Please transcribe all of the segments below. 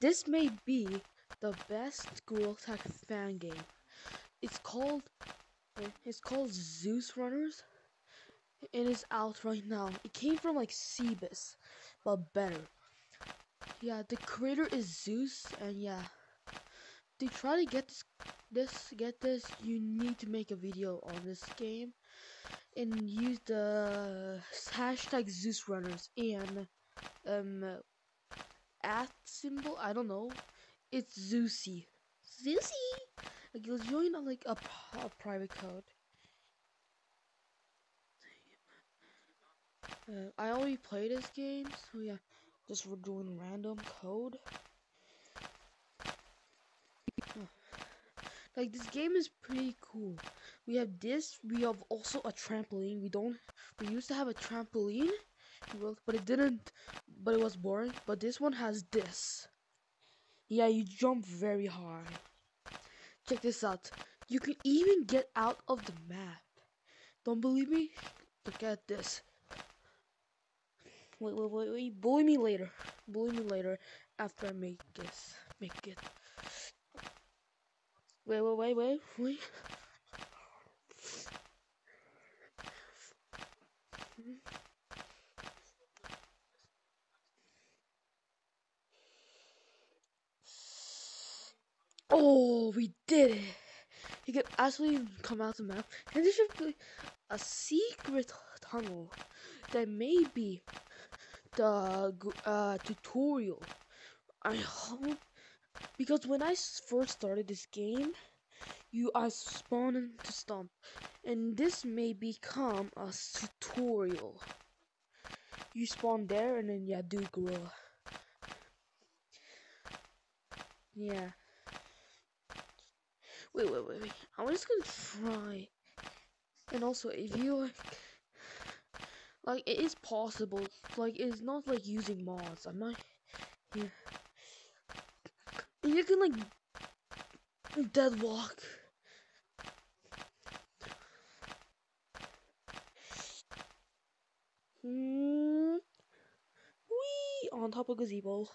This may be the best Gorilla Tag fan game. It's called it's called Zuse Runners. It is out right now. It came from like Cebus, but better. Yeah, the creator is Zuse, and yeah, to try to get this, this get this, you need to make a video on this game, and use the hashtag Zuse Runners and um at symbol. I don't know. It's Zeusy. Zeusy. Like you'll join on like a, a private code. Uh, I already play this game, so yeah, just we're doing random code. Like this game is pretty cool. We have this. We have also a trampoline. We don't. We used to have a trampoline, but it didn't. But it was boring. But this one has this. Yeah, you jump very high. Check this out. You can even get out of the map. Don't believe me? Look at this. Wait, wait, wait, wait. Bully me later. Bully me later after I make this. Make it. Wait, wait, wait, wait, wait. Oh, we did it! You can actually come out the map, and there should be a secret tunnel that may be the uh, tutorial. I hope because when I first started this game, you are spawned into stomp, and this may become a tutorial. You spawn there, and then yeah, do gorilla. Yeah. Wait, wait, wait, wait. I'm just gonna try. And also, if you like, like it is possible. Like it's not like using mods. I'm not. Yeah. You can like dead walk. Hmm. Wee on top of gazebo.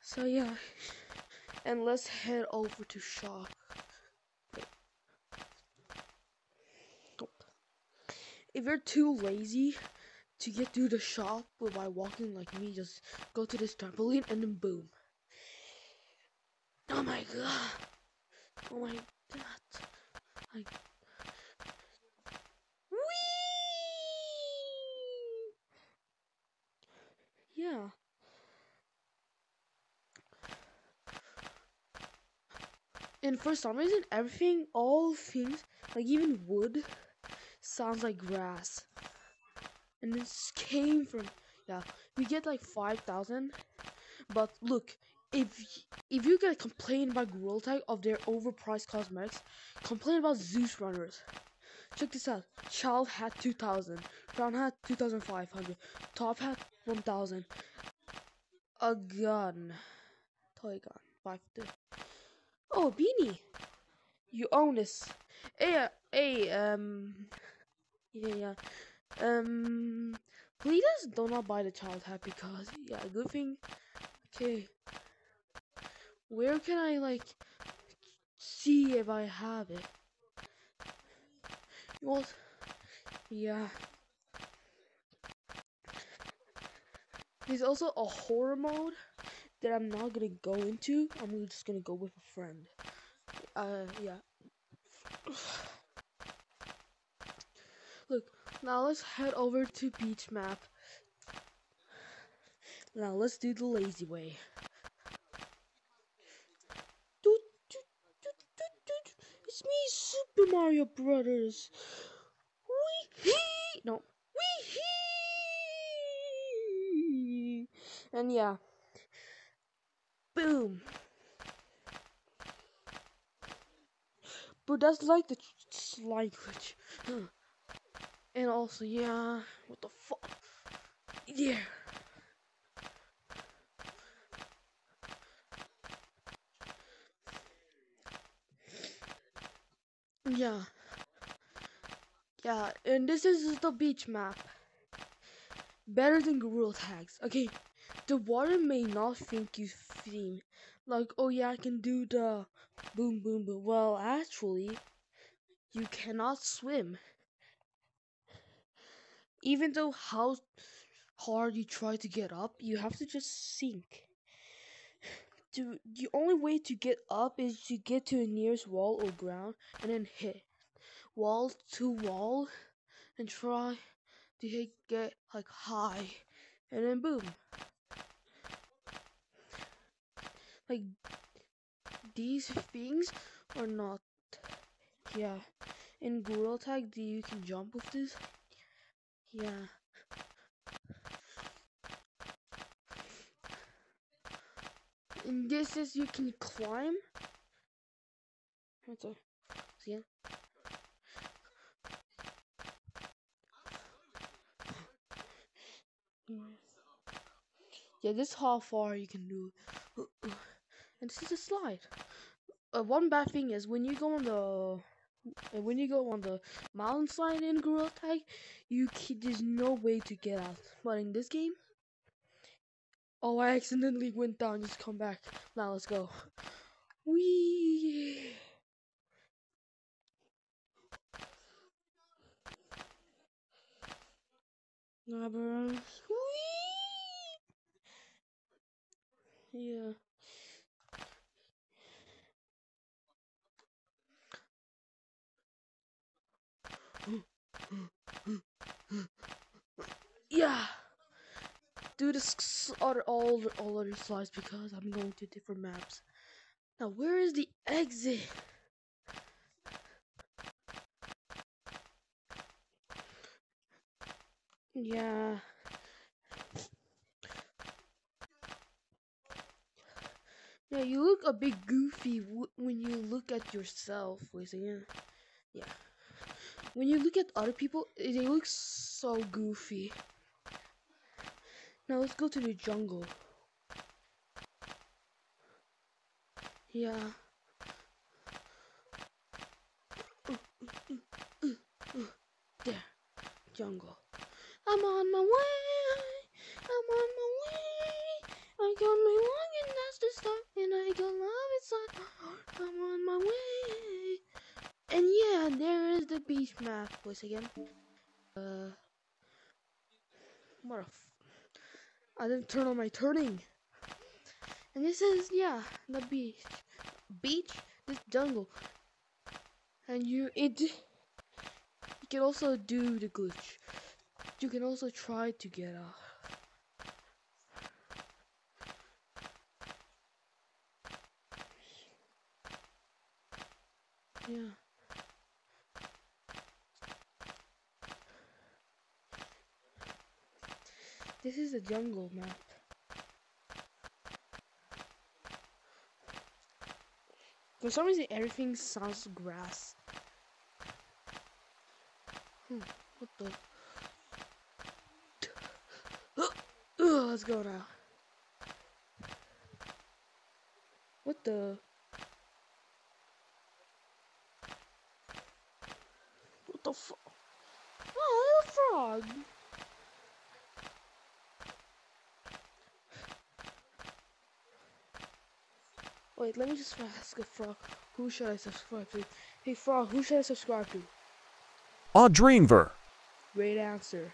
So yeah, and let's head over to shop. If you're too lazy to get to the shop by walking like me, just go to this trampoline and then boom. Oh my god. Oh my god. I Whee! Yeah. And for some reason, everything, all things, like even wood, sounds like grass. And this came from, yeah, we get like 5,000. But look, if if you get complain about of their overpriced cosmetics, complain about Zuse Runners. Check this out. Child hat 2000, Crown hat 2500, Top hat 1000, a gun, toy gun 550. Oh, beanie. You own this. Hey, uh, hey, um, yeah, yeah. Um, please do not buy the child hat because, yeah, good thing. Okay. Where can I, like, see if I have it? Well, yeah. There's also a horror mode that I'm not gonna go into. I'm just gonna go with a friend. Uh, yeah. Look, now let's head over to beach map. Now let's do the lazy way. It's me, Super Mario Brothers. Wee hee! No, wee hee! And yeah, boom. But that's like the slide glitch. And also, yeah, what the fuck? Yeah. Yeah. Yeah, and this is the beach map. Better than Gorilla Tags. Okay, the water may not think you theme like oh yeah I can do the boom boom boom. Well actually you cannot swim. Even though how hard you try to get up, you have to just sink. To, the only way to get up is to get to the nearest wall or ground and then hit wall to wall and try to hit, get like high and then boom. Like these things are not yeah. In Gorilla Tag you can jump with this? Yeah. And this is you can climb. What's up? See it? Yeah, this is how far you can do. And this is a slide. Uh, one bad thing is when you go on the when you go on the mountain slide in Gorilla Tag, you there's no way to get out. But in this game, oh, I accidentally went down. Just come back. Now let's go. Wee. Yeah. Yeah. Do this other all all other slides because I'm going to different maps. Now where is the exit? Yeah. Yeah, you look a bit goofy when you look at yourself. Wait a second. Yeah when you look at other people, they look so goofy. Now let's go to the jungle. Yeah. there, jungle. I'm on my way. I'm on my way. I got me long and that's the start, and I got love inside. I'm on my way. And yeah, there is the beach map once again. Uh, what a I didn't turn on my turning. And this is, yeah, the beach. Beach, this jungle. And you, it, you can also do the glitch. You can also try to get out. Yeah. This is a jungle map. For some reason, everything sounds grass. Hmm, what the? Ugh, let's go now. What the? What the fuck? Oh, a frog. Wait, let me just ask a frog. Who should I subscribe to? Hey, frog, who should I subscribe to? Audreenver. Great answer.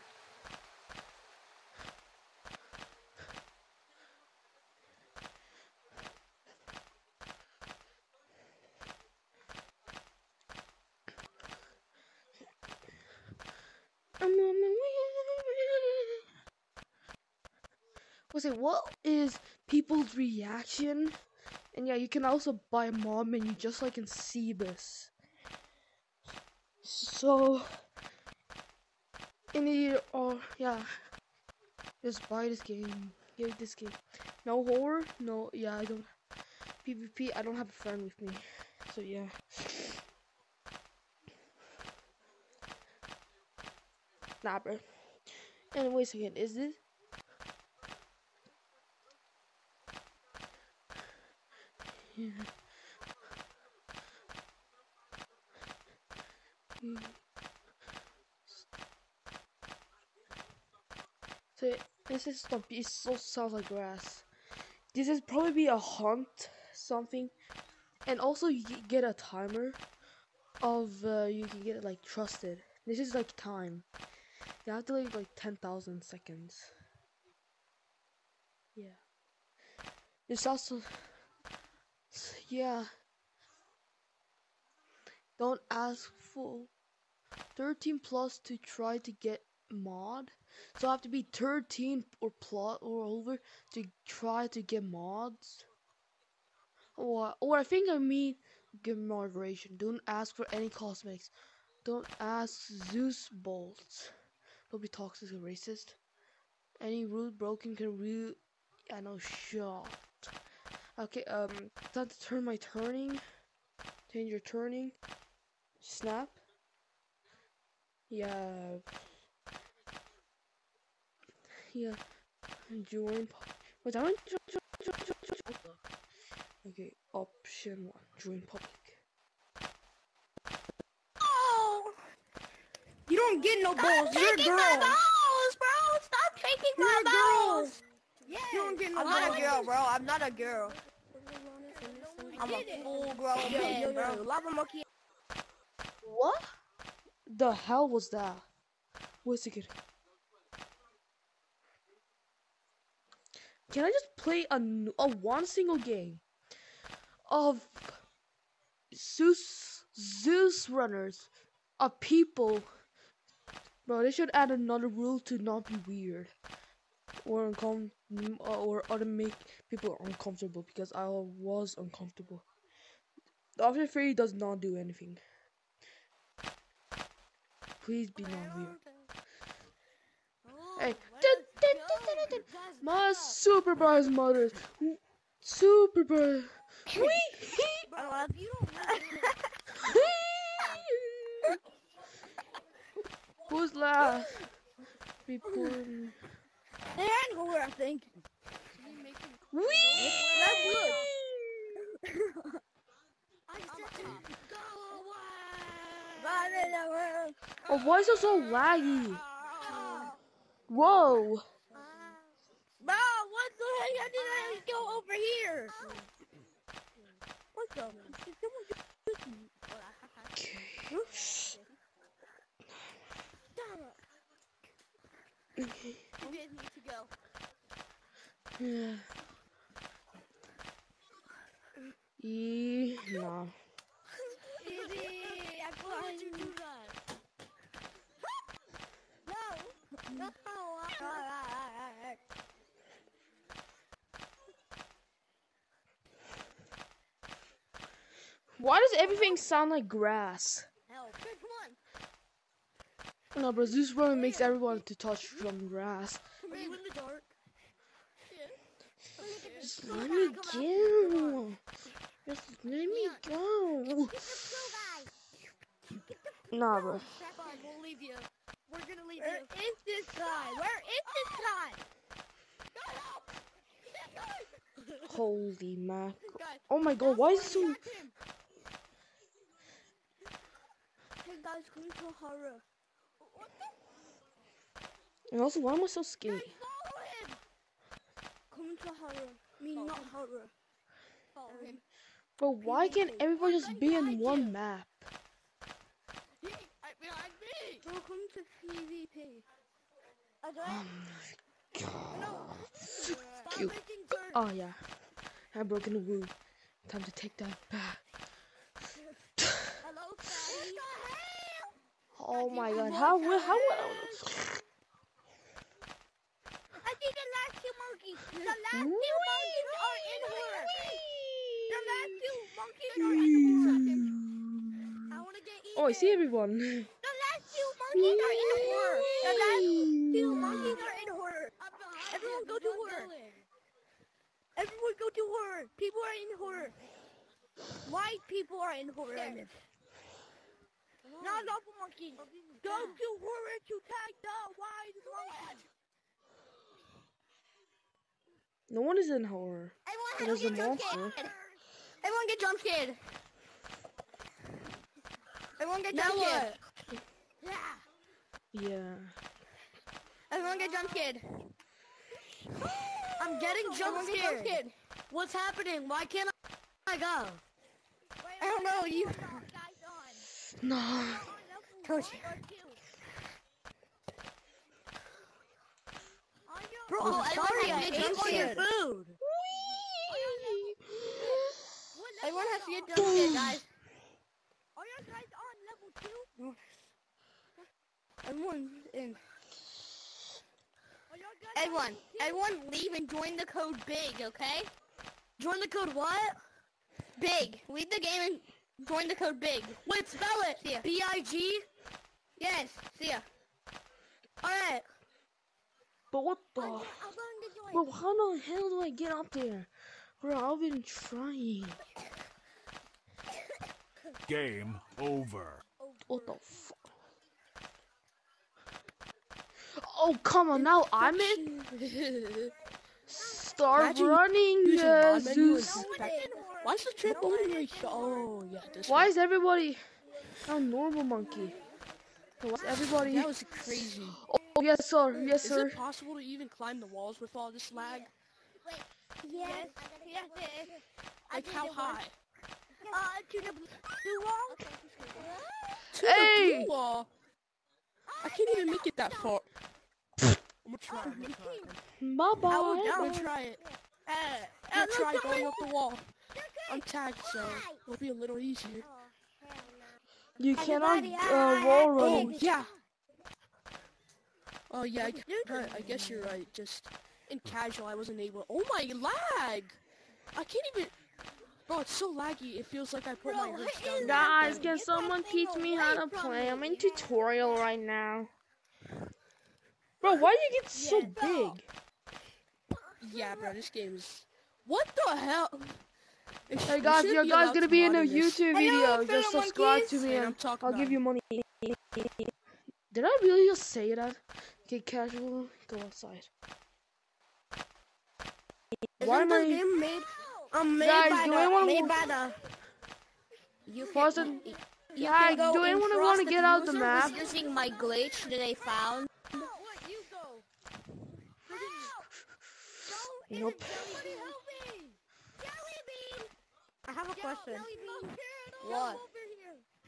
Was it what is people's reaction and yeah, you can also buy mod menu just like in Cebus. So, in the, oh, yeah, just buy this game. Get this game. No horror? No, yeah, I don't. PvP, I don't have a friend with me. So, yeah. Nah, bro. Anyways, again, is this So This is the it so sounds like grass. This is probably a hunt something, and also you get a timer of uh, you can get like trusted. This is like time. You have to like like ten thousand seconds. Yeah. It's also yeah. Don't ask for 13 plus to try to get mod. So I have to be 13 or plus or over to try to get mods. Or or I think I mean give moderation. Don't ask for any cosmetics. Don't ask Zeus bolts. Don't be toxic or racist. Any rule broken can re I know shot. Okay, um time to turn my turning. Change your turning. Snap. Yeah. Yeah. Join. po- Wait, I want Okay, option one. Join public. Oh! You don't get no balls. Stop You're a taking girl. my balls, bro! Stop taking You're my a girl. balls! Yeah. You don't get no I'm balls. not a girl, bro. I'm not a girl. I'm a full grown man, bro. Lava monkey. What? The hell was that? Where's a second. Can I just play a, a one single game of Zuse Zuse runners of people? Bro, they should add another rule to not be weird or uncom or or to make people uncomfortable because I was uncomfortable. The option three does not do anything. Please be not weird. Hey. My super brother's mother. Super brother. Wee! Bro, you Who's last? And where I think. Wee! I said, go Oh, why is it so laggy? Whoa! Bro, what the heck? How did I go over here? What the? Did someone just shoot me? Okay. Damn it. Okay. You guys need to go. Yeah. E no. Easy. I'm Why would you flying. do that? No. No. Why does everything sound like grass? Hell, okay, come on. No, bro, this one makes everyone to touch some grass. Are you in the dark? Just let me go. Just let me go. Nah, bro. Fine, we'll leave you. We're gonna leave Where you. is this guy? Where is this guy? Holy mackerel. Oh my god, why is it so... attack him. Hey guys, come to. And also, why am I so skinny? Follow him. Come to horror. I mean, not horror. Follow him. Bro, why can't everybody just be in one map? He, right behind me. Bro, come to PvP. Oh my god. Stop you. making dirt. Oh yeah. I've broken the rule. Time to take that back. Oh my god. How will how will I see the last two monkeys. The last two monkeys are in horror. The last two monkeys are in horror. I wanna get eaten. Oh, I see everyone. The last two monkeys are in horror. The last two monkeys are in horror. Everyone go to on horror. Everyone go to horror. People are in horror. White people are in horror. I mean. Not lava monkeys. Go to horror to tag the white monkey. No one is in horror. Everyone There's a monster. Everyone get jump scared. Everyone get Now jump scared. what? Yeah. Yeah. Everyone get jump scared. I'm getting jump scared. What's happening? Why can't I go? Wait, I don't know, you- Guys on. No. Coach. one or two. On your Bro, on I'm level sorry, I ate all your food. What level Everyone has are to you get on? jump scared, guys. Are you guys on level two? Everyone in. You Everyone, everyone leave and join the code BIG, okay? Join the code what? BIG. Leave the game and join the code BIG. Wait, spell it. See ya. B-I-G? Yes, see ya. Alright. But what the? I'm going to join. Bro, how the hell do I get up there? Bro, I've been trying. Game over. What the fuck? Oh, come on, now I'm in. Start Imagine running, using mod Jesus. Menu and No one back- in horror. Why is the trip only oh, yeah, this Why one. is everybody a normal monkey? Why is everybody? That was crazy. Oh, yes, sir. Yes, Is sir. Is it possible to even climb the walls with all this lag? Yes, yes, yes. Like did how high? Uh, to the blue wall. To Hey! the blue wall. I can't even make it that far. I'm gonna try. I'm gonna try. Bye I'm gonna try it. I'm gonna try going up the wall. I'm tagged, so it'll be a little easier. You cannot uh, wall Oh yeah. Oh yeah. I, right, I guess you're right. Just in casual, I wasn't able. Oh my lag! I can't even. Bro, it's so laggy. It feels like I put my Bro, roots what down. Guys, can that someone teach me how to play? I'm me. in tutorial right now. Bro, why do you get so Yes, bro. big? Yeah, bro, this game is. What the hell? It Hey guys, shouldn't your guys gonna be in a. YouTube video. Just subscribe to me Man, and talking I'll about give you money. Did I really just say that? Okay, casual, go outside. Why am Isn't this I? game made? Um, made Guys, by do the, anyone made wa- by the. You Frozen- you Guys, can do anyone want to get out the User map? was using my glitch that I found. No, what? You go. Nope. I have a Jell- question. What?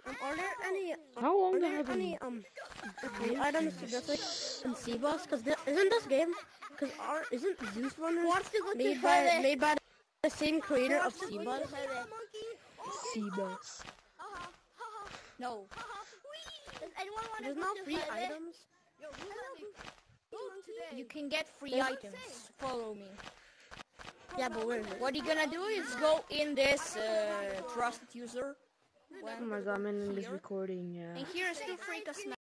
Um, are there any How long are there any um free items just like in Seabus? Because isn't this game? Because are isn't Zuse Runners Wants to go made by heaven. made by the same creator of Wants to go to Seabus? heaven. Monkey. Seabus. Uh-huh. Uh-huh. No. Uh-huh. Does anyone want There's go no free heaven? items. Yo, who's on Vote. You can get free There's- items. Follow me. Yeah, but wait, what you're gonna do is go in this uh, trusted user. Oh my god, I'm in this recording. Yeah. And here's two free cosmetics.